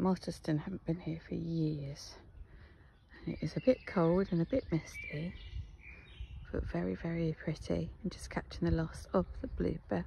Mottistone haven't been here for years. And it is a bit cold and a bit misty, but very, very pretty. And just catching the loss of the bluebirds.